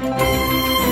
Música